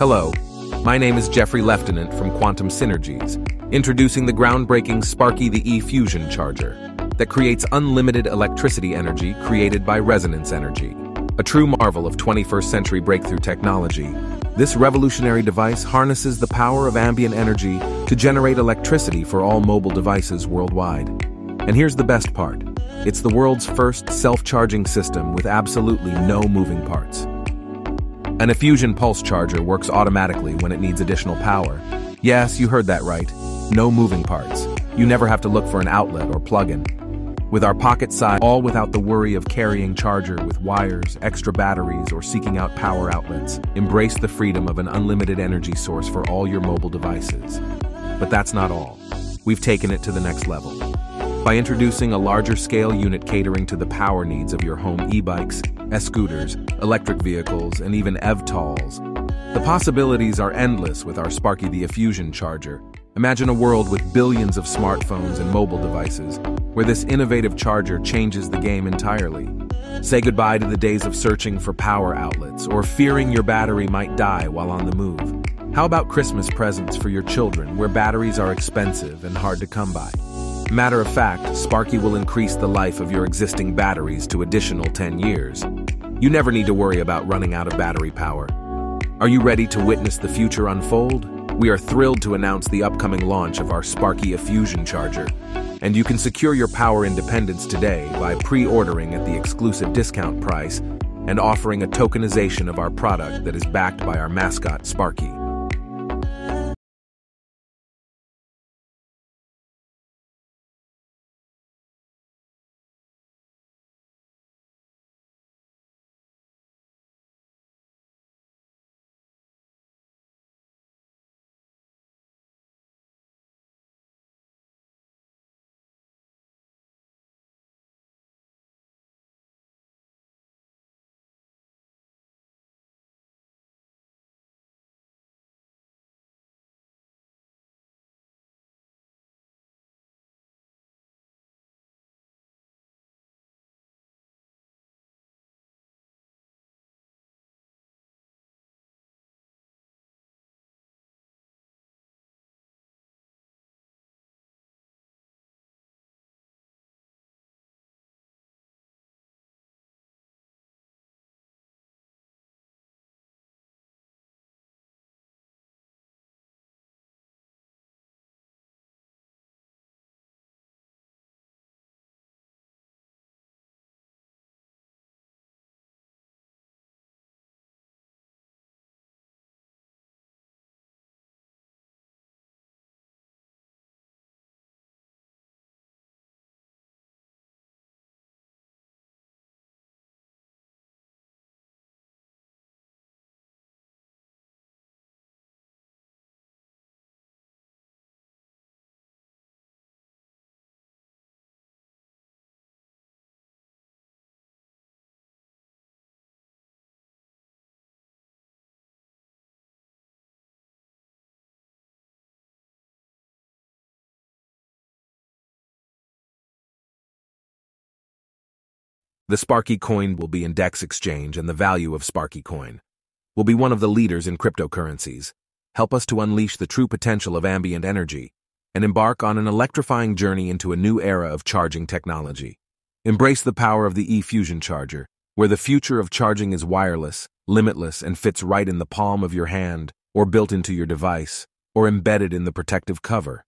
Hello, my name is Jeffrey Leftenant from Quantum Synergies, introducing the groundbreaking Sparky the E-Fusion Charger that creates unlimited electricity energy created by resonance energy. A true marvel of 21st century breakthrough technology, this revolutionary device harnesses the power of ambient energy to generate electricity for all mobile devices worldwide. And here's the best part. It's the world's first self-charging system with absolutely no moving parts. An E-Fusion pulse charger works automatically when it needs additional power. Yes, you heard that right. No moving parts. You never have to look for an outlet or plug-in. With our pocket size, all without the worry of carrying charger with wires, extra batteries, or seeking out power outlets. Embrace the freedom of an unlimited energy source for all your mobile devices. But that's not all. We've taken it to the next level. By introducing a larger scale unit catering to the power needs of your home e-bikes, e-scooters, electric vehicles, and even EVTOLs, the possibilities are endless with our Sparky the E-Fusion charger. Imagine a world with billions of smartphones and mobile devices, where this innovative charger changes the game entirely. Say goodbye to the days of searching for power outlets or fearing your battery might die while on the move. How about Christmas presents for your children where batteries are expensive and hard to come by? Matter of fact, Sparky will increase the life of your existing batteries to additional 10 years. You never need to worry about running out of battery power. Are you ready to witness the future unfold? We are thrilled to announce the upcoming launch of our Sparky E-Fusion charger, and you can secure your power independence today by pre-ordering at the exclusive discount price and offering a tokenization of our product that is backed by our mascot, Sparky. The Sparky coin will be in DEX exchange and the value of Sparky coin will be one of the leaders in cryptocurrencies. Help us to unleash the true potential of ambient energy and embark on an electrifying journey into a new era of charging technology. Embrace the power of the e-fusion charger, where the future of charging is wireless, limitless, and fits right in the palm of your hand, or built into your device, or embedded in the protective cover.